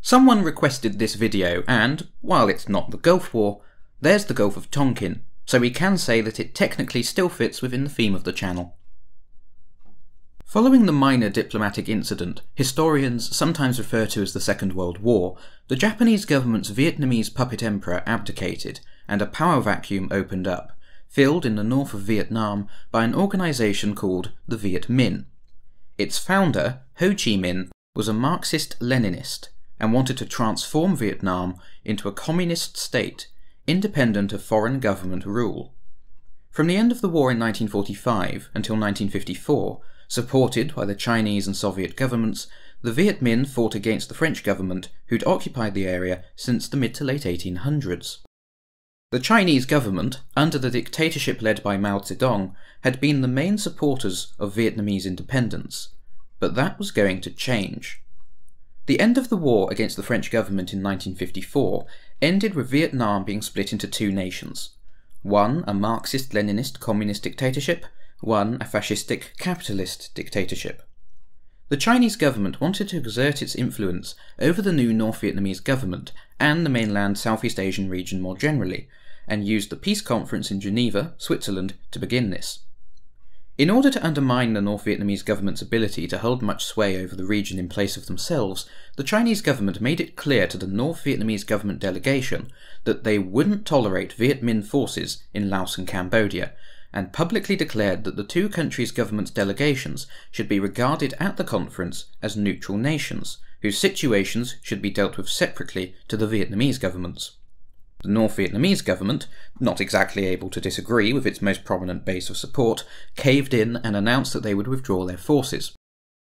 Someone requested this video and, while it's not the Gulf War, there's the Gulf of Tonkin, so we can say that it technically still fits within the theme of the channel. Following the minor diplomatic incident, historians sometimes refer to as the Second World War, the Japanese government's Vietnamese puppet emperor abdicated, and a power vacuum opened up, filled in the north of Vietnam by an organisation called the Viet Minh. Its founder, Ho Chi Minh, was a Marxist Leninist and wanted to transform Vietnam into a communist state, independent of foreign government rule. From the end of the war in 1945 until 1954, supported by the Chinese and Soviet governments, the Viet Minh fought against the French government, who'd occupied the area since the mid to late 1800s. The Chinese government, under the dictatorship led by Mao Zedong, had been the main supporters of Vietnamese independence, but that was going to change. The end of the war against the French government in 1954 ended with Vietnam being split into two nations one a Marxist Leninist communist dictatorship, one a fascistic capitalist dictatorship. The Chinese government wanted to exert its influence over the new North Vietnamese government and the mainland Southeast Asian region more generally, and used the peace conference in Geneva, Switzerland, to begin this. In order to undermine the North Vietnamese government's ability to hold much sway over the region in place of themselves, the Chinese government made it clear to the North Vietnamese government delegation that they wouldn't tolerate Viet Minh forces in Laos and Cambodia, and publicly declared that the two countries' government delegations should be regarded at the conference as neutral nations, whose situations should be dealt with separately to the Vietnamese governments. The North Vietnamese government, not exactly able to disagree with its most prominent base of support, caved in and announced that they would withdraw their forces.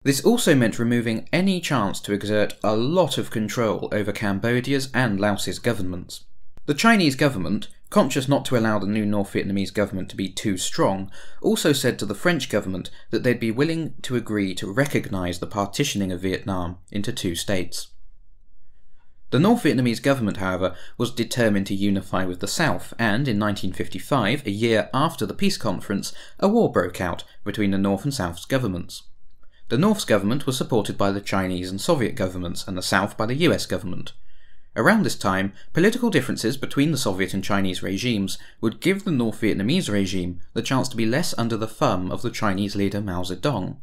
This also meant removing any chance to exert a lot of control over Cambodia's and Laos's governments. The Chinese government, conscious not to allow the new North Vietnamese government to be too strong, also said to the French government that they'd be willing to agree to recognise the partitioning of Vietnam into two states. The North Vietnamese government, however, was determined to unify with the South, and in 1955, a year after the peace conference, a war broke out between the North and South's governments. The North's government was supported by the Chinese and Soviet governments, and the South by the US government. Around this time, political differences between the Soviet and Chinese regimes would give the North Vietnamese regime the chance to be less under the thumb of the Chinese leader Mao Zedong.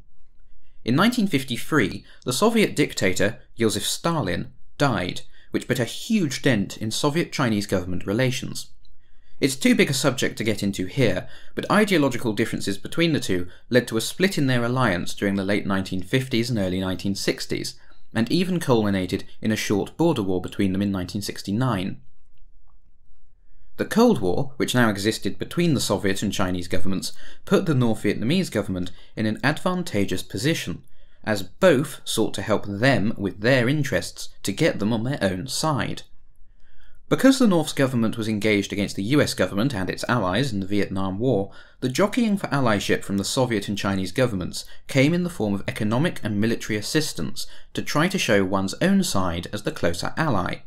In 1953, the Soviet dictator Joseph Stalin died, which put a huge dent in Soviet Chinese government relations. It's too big a subject to get into here, but ideological differences between the two led to a split in their alliance during the late 1950s and early 1960s, and even culminated in a short border war between them in 1969. The Cold War, which now existed between the Soviet and Chinese governments, put the North Vietnamese government in an advantageous position, as both sought to help them with their interests to get them on their own side. Because the North's government was engaged against the US government and its allies in the Vietnam War, the jockeying for allyship from the Soviet and Chinese governments came in the form of economic and military assistance to try to show one's own side as the closer ally.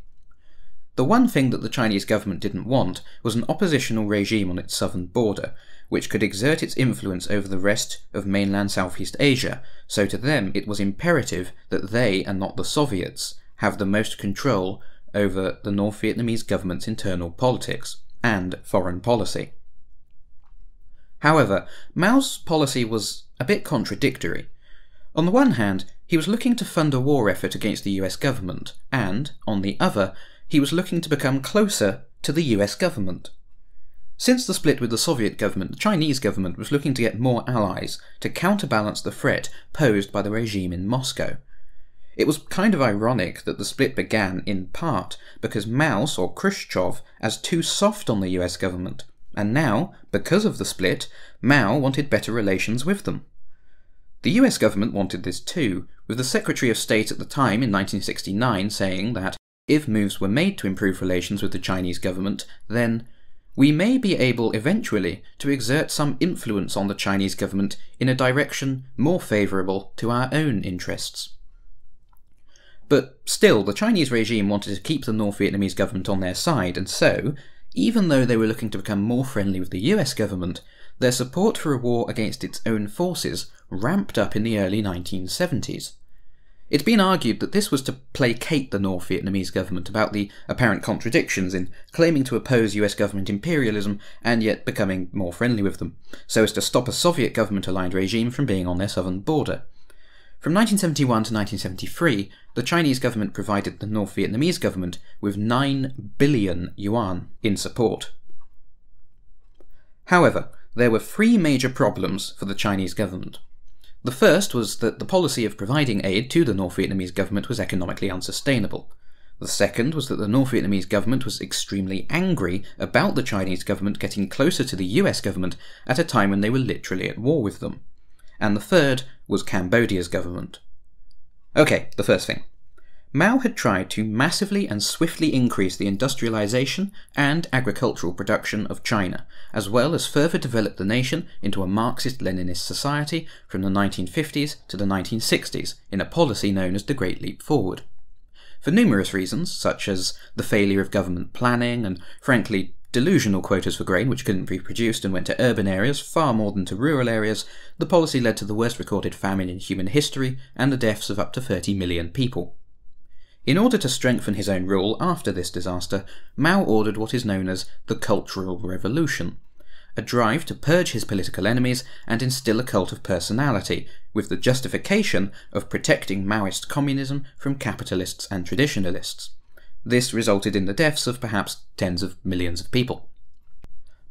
The one thing that the Chinese government didn't want was an oppositional regime on its southern border, which could exert its influence over the rest of mainland Southeast Asia, so to them it was imperative that they, and not the Soviets, have the most control over the North Vietnamese government's internal politics and foreign policy. However, Mao's policy was a bit contradictory. On the one hand, he was looking to fund a war effort against the US government, and, on the other, he was looking to become closer to the US government. Since the split with the Soviet government, the Chinese government was looking to get more allies to counterbalance the threat posed by the regime in Moscow. It was kind of ironic that the split began, in part, because Mao saw Khrushchev as too soft on the US government, and now, because of the split, Mao wanted better relations with them. The US government wanted this too, with the Secretary of State at the time in 1969 saying that if moves were made to improve relations with the Chinese government, then we may be able eventually to exert some influence on the Chinese government in a direction more favourable to our own interests. But still, the Chinese regime wanted to keep the North Vietnamese government on their side, and so, even though they were looking to become more friendly with the US government, their support for a war against its own forces ramped up in the early 1970s. It's been argued that this was to placate the North Vietnamese government about the apparent contradictions in claiming to oppose US government imperialism and yet becoming more friendly with them, so as to stop a Soviet government aligned regime from being on their southern border. From 1971 to 1973, the Chinese government provided the North Vietnamese government with 9 billion yuan in support. However, there were three major problems for the Chinese government. The first was that the policy of providing aid to the North Vietnamese government was economically unsustainable. The second was that the North Vietnamese government was extremely angry about the Chinese government getting closer to the US government at a time when they were literally at war with them. And the third was Cambodia's government. Okay, the first thing. Mao had tried to massively and swiftly increase the industrialization and agricultural production of China, as well as further develop the nation into a Marxist Leninist society from the 1950s to the 1960s in a policy known as the Great Leap Forward. For numerous reasons, such as the failure of government planning and, frankly, delusional quotas for grain which couldn't be produced and went to urban areas far more than to rural areas, the policy led to the worst recorded famine in human history and the deaths of up to 30 million people. In order to strengthen his own rule after this disaster, Mao ordered what is known as the Cultural Revolution, a drive to purge his political enemies and instill a cult of personality, with the justification of protecting Maoist communism from capitalists and traditionalists. This resulted in the deaths of perhaps tens of millions of people.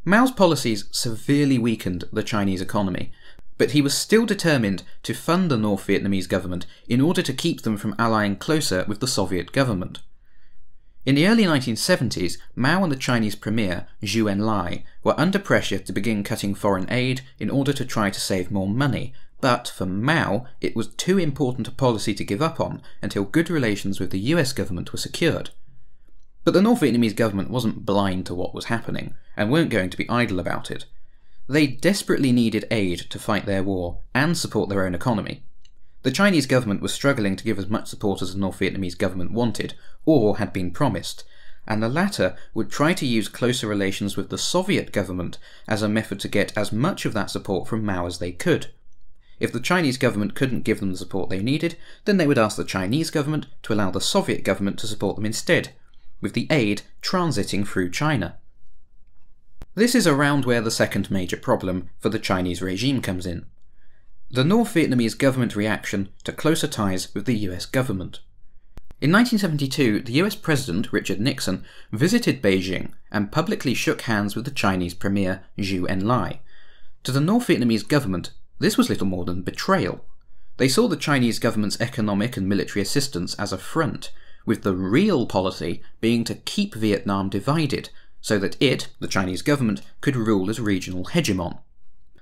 Mao's policies severely weakened the Chinese economy, but he was still determined to fund the North Vietnamese government in order to keep them from allying closer with the Soviet government. In the early 1970s, Mao and the Chinese premier, Zhou Enlai, were under pressure to begin cutting foreign aid in order to try to save more money, but for Mao, it was too important a policy to give up on until good relations with the US government were secured. But the North Vietnamese government wasn't blind to what was happening, and weren't going to be idle about it. They desperately needed aid to fight their war and support their own economy. The Chinese government was struggling to give as much support as the North Vietnamese government wanted, or had been promised, and the latter would try to use closer relations with the Soviet government as a method to get as much of that support from Mao as they could. If the Chinese government couldn't give them the support they needed, then they would ask the Chinese government to allow the Soviet government to support them instead, with the aid transiting through China. This is around where the second major problem for the Chinese regime comes in. The North Vietnamese government reaction to closer ties with the US government. In 1972, the US President, Richard Nixon, visited Beijing and publicly shook hands with the Chinese Premier, Zhou Enlai. To the North Vietnamese government, this was little more than betrayal. They saw the Chinese government's economic and military assistance as a front, with the real policy being to keep Vietnam divided so that it, the Chinese government, could rule as regional hegemon.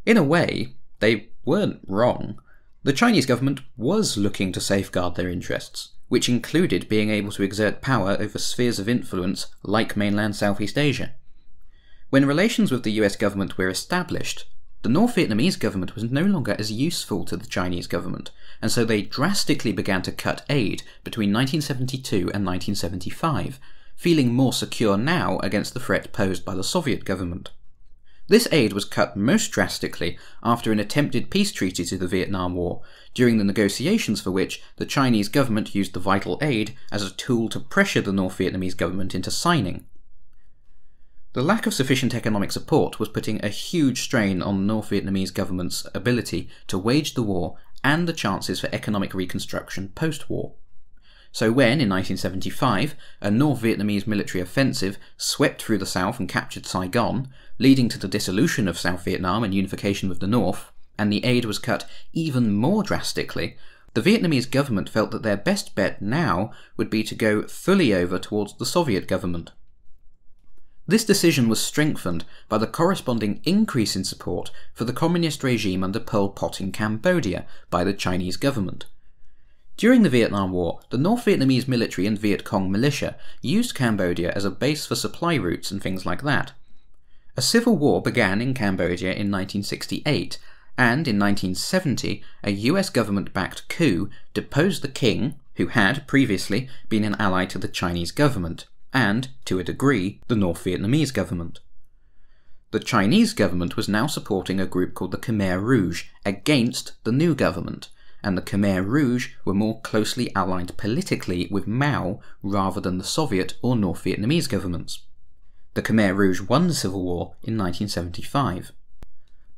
In a way, they weren't wrong. The Chinese government was looking to safeguard their interests, which included being able to exert power over spheres of influence like mainland Southeast Asia. When relations with the US government were established, the North Vietnamese government was no longer as useful to the Chinese government, and so they drastically began to cut aid between 1972 and 1975, feeling more secure now against the threat posed by the Soviet government. This aid was cut most drastically after an attempted peace treaty to the Vietnam War, during the negotiations for which the Chinese government used the vital aid as a tool to pressure the North Vietnamese government into signing. The lack of sufficient economic support was putting a huge strain on the North Vietnamese government's ability to wage the war and the chances for economic reconstruction post war. So when, in 1975, a North Vietnamese military offensive swept through the south and captured Saigon, leading to the dissolution of South Vietnam and unification with the North, and the aid was cut even more drastically, the Vietnamese government felt that their best bet now would be to go fully over towards the Soviet government. This decision was strengthened by the corresponding increase in support for the communist regime under Pol Pot in Cambodia by the Chinese government. During the Vietnam War, the North Vietnamese military and Viet Cong militia used Cambodia as a base for supply routes and things like that. A civil war began in Cambodia in 1968, and in 1970, a US government backed coup deposed the king, who had previously been an ally to the Chinese government, and, to a degree, the North Vietnamese government. The Chinese government was now supporting a group called the Khmer Rouge against the new government, and the Khmer Rouge were more closely aligned politically with Mao rather than the Soviet or North Vietnamese governments. The Khmer Rouge won the civil war in 1975.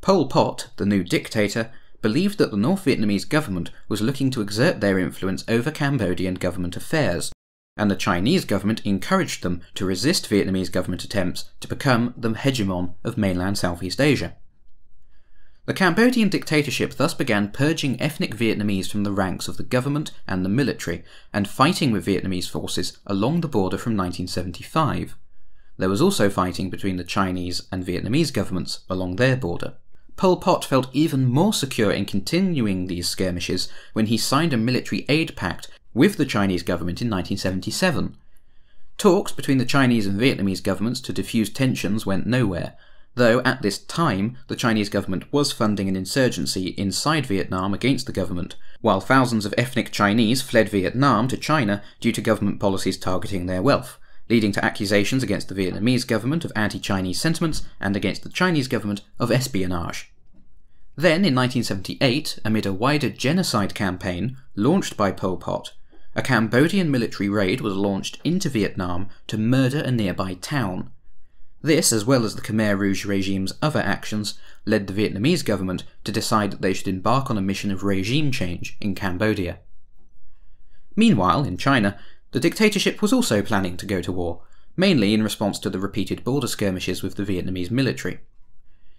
Pol Pot, the new dictator, believed that the North Vietnamese government was looking to exert their influence over Cambodian government affairs, and the Chinese government encouraged them to resist Vietnamese government attempts to become the hegemon of mainland Southeast Asia. The Cambodian dictatorship thus began purging ethnic Vietnamese from the ranks of the government and the military, and fighting with Vietnamese forces along the border from 1975. There was also fighting between the Chinese and Vietnamese governments along their border. Pol Pot felt even more secure in continuing these skirmishes when he signed a military aid pact with the Chinese government in 1977. Talks between the Chinese and Vietnamese governments to defuse tensions went nowhere, though at this time the Chinese government was funding an insurgency inside Vietnam against the government, while thousands of ethnic Chinese fled Vietnam to China due to government policies targeting their wealth, leading to accusations against the Vietnamese government of anti Chinese sentiments and against the Chinese government of espionage. Then, in 1978, amid a wider genocide campaign launched by Pol Pot, a Cambodian military raid was launched into Vietnam to murder a nearby town, this, as well as the Khmer Rouge regime's other actions, led the Vietnamese government to decide that they should embark on a mission of regime change in Cambodia. Meanwhile, in China, the dictatorship was also planning to go to war, mainly in response to the repeated border skirmishes with the Vietnamese military.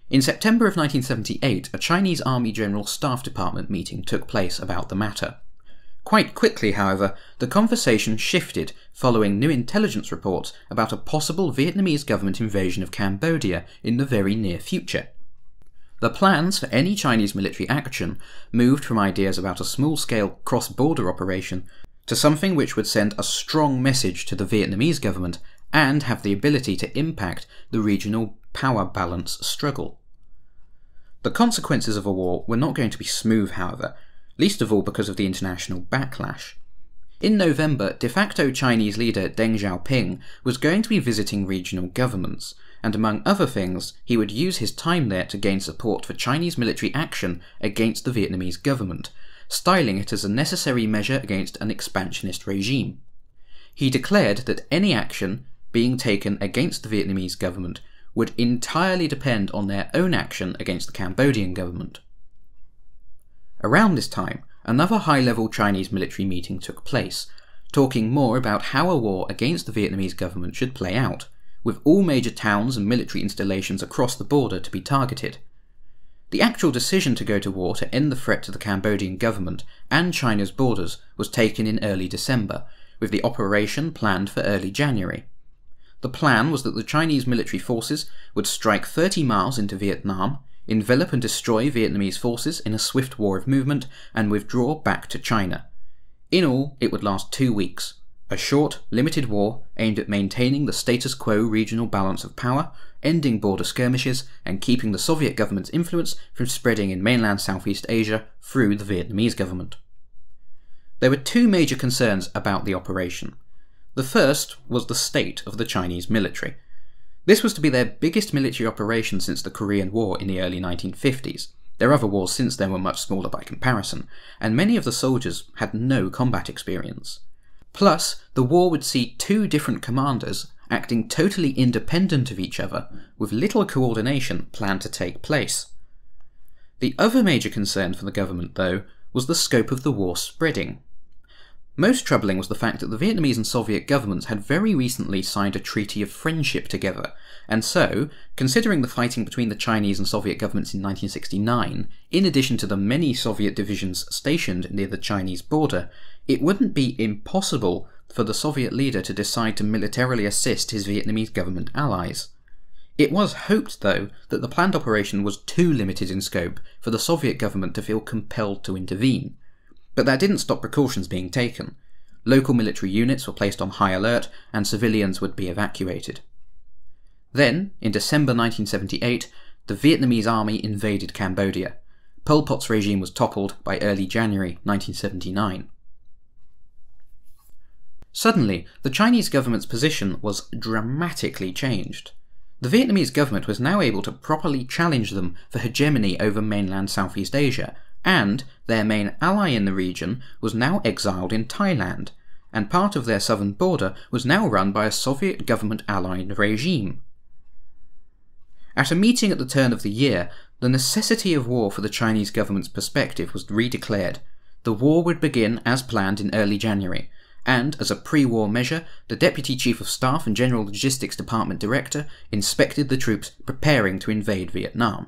In September of 1978, a Chinese Army General Staff Department meeting took place about the matter. Quite quickly, however, the conversation shifted following new intelligence reports about a possible Vietnamese government invasion of Cambodia in the very near future. The plans for any Chinese military action moved from ideas about a small scale cross border operation to something which would send a strong message to the Vietnamese government and have the ability to impact the regional power balance struggle. The consequences of a war were not going to be smooth, however, least of all because of the international backlash. In November, de facto Chinese leader Deng Xiaoping was going to be visiting regional governments, and among other things, he would use his time there to gain support for Chinese military action against the Vietnamese government, styling it as a necessary measure against an expansionist regime. He declared that any action being taken against the Vietnamese government would entirely depend on their own action against the Cambodian government. Around this time, another high level Chinese military meeting took place, talking more about how a war against the Vietnamese government should play out, with all major towns and military installations across the border to be targeted. The actual decision to go to war to end the threat to the Cambodian government and China's borders was taken in early December, with the operation planned for early January. The plan was that the Chinese military forces would strike 30 miles into Vietnam envelop and destroy Vietnamese forces in a swift war of movement, and withdraw back to China. In all, it would last two weeks. A short, limited war aimed at maintaining the status quo regional balance of power, ending border skirmishes, and keeping the Soviet government's influence from spreading in mainland Southeast Asia through the Vietnamese government. There were two major concerns about the operation. The first was the state of the Chinese military. This was to be their biggest military operation since the Korean War in the early 1950s. Their other wars since then were much smaller by comparison, and many of the soldiers had no combat experience. Plus, the war would see two different commanders acting totally independent of each other, with little coordination planned to take place. The other major concern for the government, though, was the scope of the war spreading. Most troubling was the fact that the Vietnamese and Soviet governments had very recently signed a treaty of friendship together, and so, considering the fighting between the Chinese and Soviet governments in 1969, in addition to the many Soviet divisions stationed near the Chinese border, it wouldn't be impossible for the Soviet leader to decide to militarily assist his Vietnamese government allies. It was hoped, though, that the planned operation was too limited in scope for the Soviet government to feel compelled to intervene but that didn't stop precautions being taken. Local military units were placed on high alert, and civilians would be evacuated. Then, in December 1978, the Vietnamese army invaded Cambodia. Pol Pot's regime was toppled by early January 1979. Suddenly, the Chinese government's position was dramatically changed. The Vietnamese government was now able to properly challenge them for hegemony over mainland Southeast Asia and their main ally in the region was now exiled in Thailand, and part of their southern border was now run by a Soviet government allied regime. At a meeting at the turn of the year, the necessity of war for the Chinese government's perspective was redeclared. The war would begin as planned in early January, and as a pre war measure, the Deputy Chief of Staff and General Logistics Department Director inspected the troops preparing to invade Vietnam.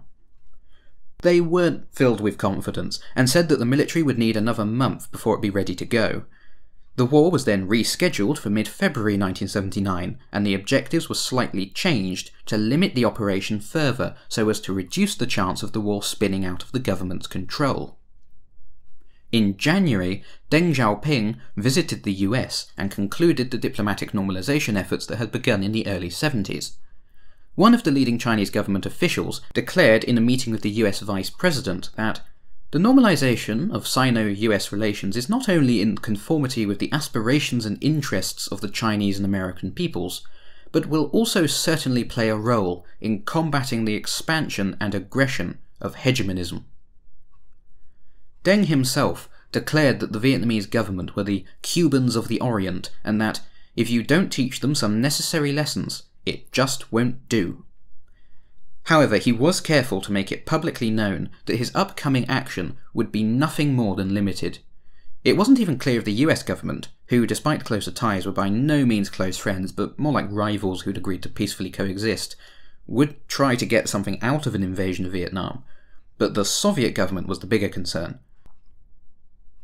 They weren't filled with confidence and said that the military would need another month before it be ready to go. The war was then rescheduled for mid February 1979, and the objectives were slightly changed to limit the operation further so as to reduce the chance of the war spinning out of the government's control. In January, Deng Xiaoping visited the US and concluded the diplomatic normalization efforts that had begun in the early 70s. One of the leading Chinese government officials declared in a meeting with the US Vice President that the normalization of Sino US relations is not only in conformity with the aspirations and interests of the Chinese and American peoples, but will also certainly play a role in combating the expansion and aggression of hegemonism. Deng himself declared that the Vietnamese government were the Cubans of the Orient and that if you don't teach them some necessary lessons, it just won't do. However, he was careful to make it publicly known that his upcoming action would be nothing more than limited. It wasn't even clear if the US government, who despite closer ties were by no means close friends but more like rivals who'd agreed to peacefully coexist, would try to get something out of an invasion of Vietnam. But the Soviet government was the bigger concern,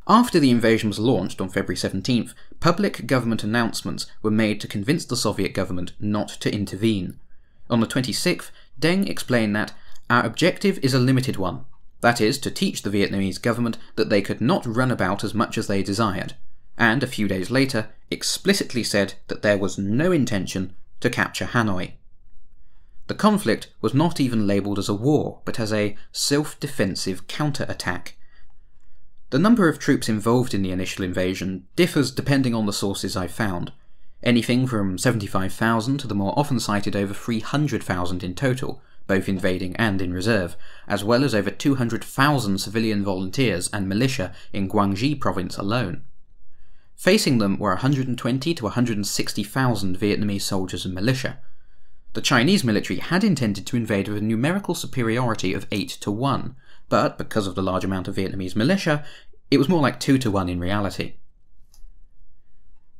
after the invasion was launched on February 17th, public government announcements were made to convince the Soviet government not to intervene. On the 26th, Deng explained that our objective is a limited one, that is, to teach the Vietnamese government that they could not run about as much as they desired, and a few days later explicitly said that there was no intention to capture Hanoi. The conflict was not even labelled as a war, but as a self defensive counter-attack, the number of troops involved in the initial invasion differs depending on the sources I've found, anything from 75,000 to the more often cited over 300,000 in total, both invading and in reserve, as well as over 200,000 civilian volunteers and militia in Guangxi province alone. Facing them were 120 to 160,000 Vietnamese soldiers and militia. The Chinese military had intended to invade with a numerical superiority of 8 to 1, but because of the large amount of Vietnamese militia, it was more like 2 to 1 in reality.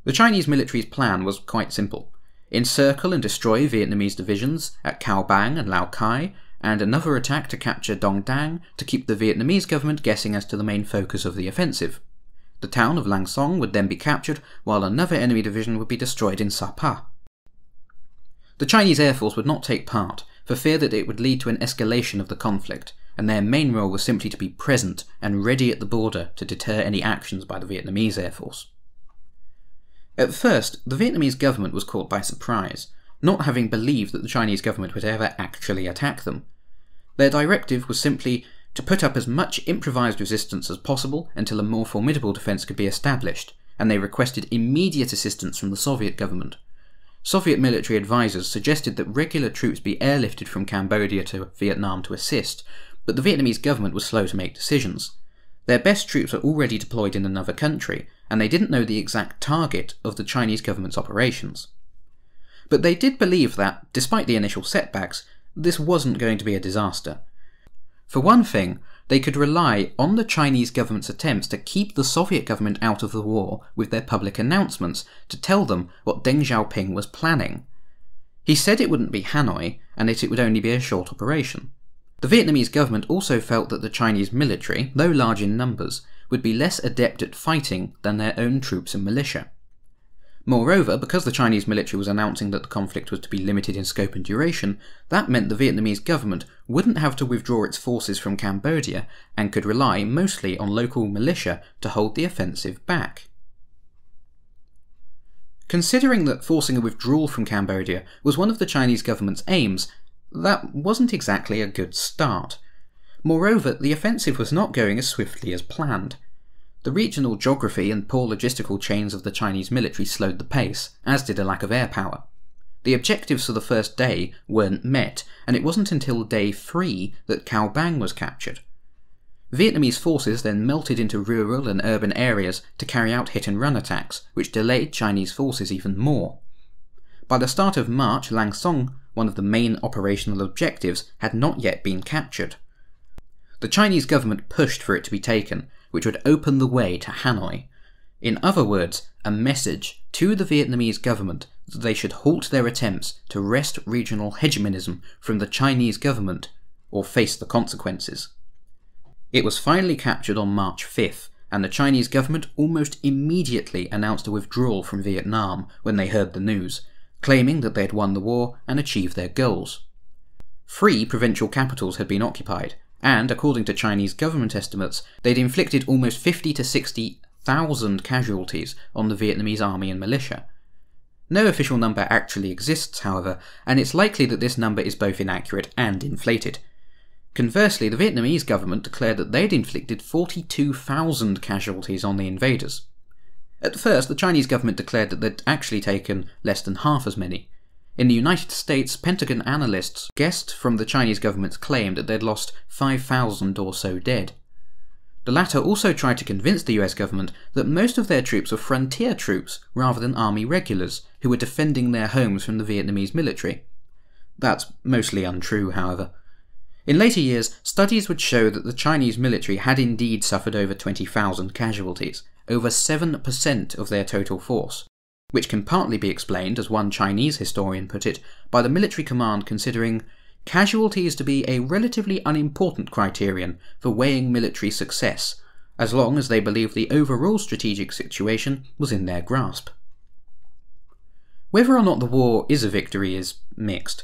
The Chinese military's plan was quite simple encircle and destroy Vietnamese divisions at Cao Bang and Lao Cai, and another attack to capture Dong Dang to keep the Vietnamese government guessing as to the main focus of the offensive. The town of Lang Son would then be captured, while another enemy division would be destroyed in Sapa. The Chinese Air Force would not take part, for fear that it would lead to an escalation of the conflict, and their main role was simply to be present and ready at the border to deter any actions by the Vietnamese Air Force. At first, the Vietnamese government was caught by surprise, not having believed that the Chinese government would ever actually attack them. Their directive was simply to put up as much improvised resistance as possible until a more formidable defence could be established, and they requested immediate assistance from the Soviet government. Soviet military advisors suggested that regular troops be airlifted from Cambodia to Vietnam to assist, but the Vietnamese government was slow to make decisions. Their best troops were already deployed in another country, and they didn't know the exact target of the Chinese government's operations. But they did believe that, despite the initial setbacks, this wasn't going to be a disaster. For one thing, they could rely on the Chinese government's attempts to keep the Soviet government out of the war with their public announcements to tell them what Deng Xiaoping was planning. He said it wouldn't be Hanoi, and that it would only be a short operation. The Vietnamese government also felt that the Chinese military, though large in numbers, would be less adept at fighting than their own troops and militia. Moreover, because the Chinese military was announcing that the conflict was to be limited in scope and duration, that meant the Vietnamese government wouldn't have to withdraw its forces from Cambodia and could rely mostly on local militia to hold the offensive back. Considering that forcing a withdrawal from Cambodia was one of the Chinese government's aims, that wasn't exactly a good start. Moreover, the offensive was not going as swiftly as planned. The regional geography and poor logistical chains of the Chinese military slowed the pace, as did a lack of air power. The objectives for the first day weren't met, and it wasn't until day three that Cao Bang was captured. Vietnamese forces then melted into rural and urban areas to carry out hit and run attacks, which delayed Chinese forces even more. By the start of March, Lang Son, one of the main operational objectives, had not yet been captured. The Chinese government pushed for it to be taken, which would open the way to Hanoi. In other words, a message to the Vietnamese government that they should halt their attempts to wrest regional hegemonism from the Chinese government or face the consequences. It was finally captured on March 5th, and the Chinese government almost immediately announced a withdrawal from Vietnam when they heard the news, claiming that they had won the war and achieved their goals. Three provincial capitals had been occupied, and according to Chinese government estimates, they'd inflicted almost 50 to 60,000 casualties on the Vietnamese army and militia. No official number actually exists, however, and it's likely that this number is both inaccurate and inflated. Conversely, the Vietnamese government declared that they'd inflicted 42,000 casualties on the invaders. At first, the Chinese government declared that they'd actually taken less than half as many. In the United States, Pentagon analysts guessed from the Chinese government's claim that they'd lost 5,000 or so dead. The latter also tried to convince the US government that most of their troops were frontier troops rather than army regulars who were defending their homes from the Vietnamese military. That's mostly untrue, however. In later years, studies would show that the Chinese military had indeed suffered over 20,000 casualties, over 7% of their total force, which can partly be explained, as one Chinese historian put it, by the military command considering casualties to be a relatively unimportant criterion for weighing military success, as long as they believed the overall strategic situation was in their grasp. Whether or not the war is a victory is mixed.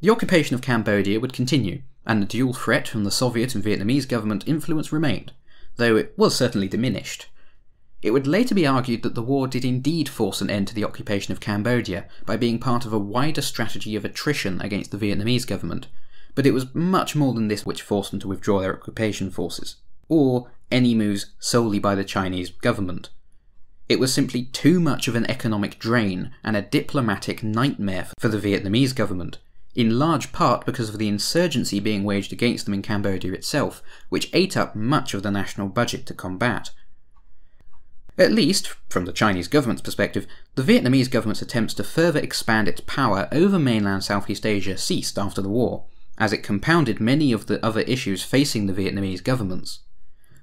The occupation of Cambodia would continue, and the dual threat from the Soviet and Vietnamese government influence remained, though it was certainly diminished. It would later be argued that the war did indeed force an end to the occupation of Cambodia by being part of a wider strategy of attrition against the Vietnamese government, but it was much more than this which forced them to withdraw their occupation forces, or any moves solely by the Chinese government. It was simply too much of an economic drain and a diplomatic nightmare for the Vietnamese government, in large part because of the insurgency being waged against them in Cambodia itself, which ate up much of the national budget to combat. At least, from the Chinese government's perspective, the Vietnamese government's attempts to further expand its power over mainland Southeast Asia ceased after the war, as it compounded many of the other issues facing the Vietnamese governments.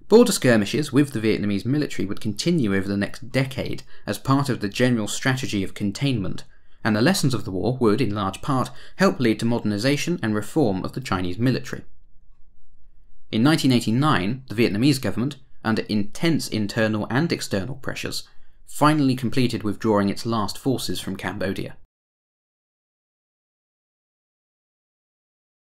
Border skirmishes with the Vietnamese military would continue over the next decade as part of the general strategy of containment, and the lessons of the war would, in large part, help lead to modernisation and reform of the Chinese military. In 1989, the Vietnamese government, under intense internal and external pressures, finally completed withdrawing its last forces from Cambodia.